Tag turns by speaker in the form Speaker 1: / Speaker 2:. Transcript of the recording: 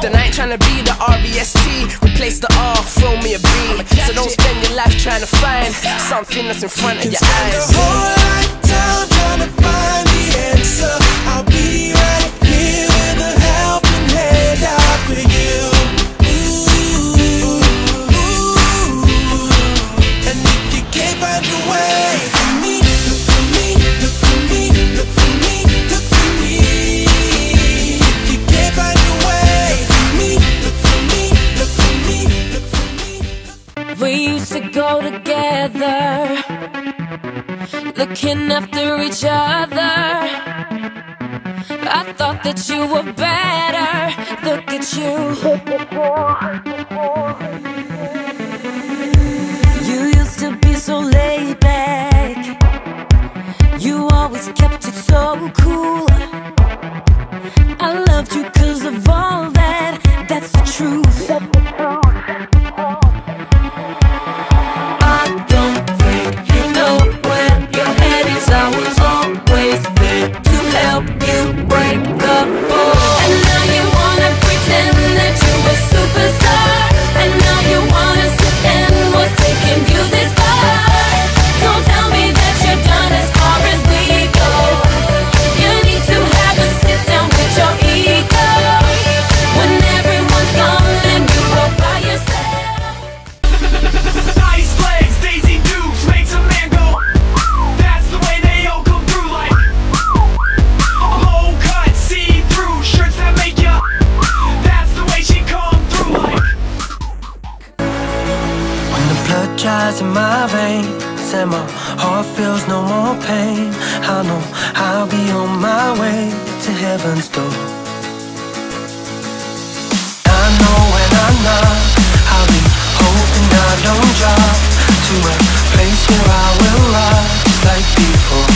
Speaker 1: Tonight trying to be the RBST, replace the R, throw me a B. So don't spend your life trying to find something that's in front of your eyes.
Speaker 2: Spend the whole lifetime trying to find the answer. I'll be
Speaker 3: together, looking after each other. I thought that you were better. Look at you.
Speaker 2: Electricize in my veins And my heart feels no more pain. I know I'll be on my way to heaven's door. I know when I'm not I'll be hoping I don't drop To a place where I will rise like before.